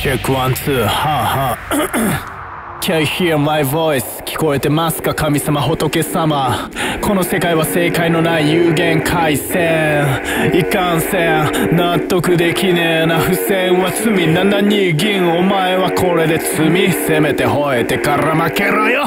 チェックワンツーはあはあ Can you hear my voice? 聞こえてますか神様仏様。この世界は正解のない有限回線。いかんせん。納得できねえな。不正は罪。7二銀。お前はこれで罪。せめて吠えてから負けろよ。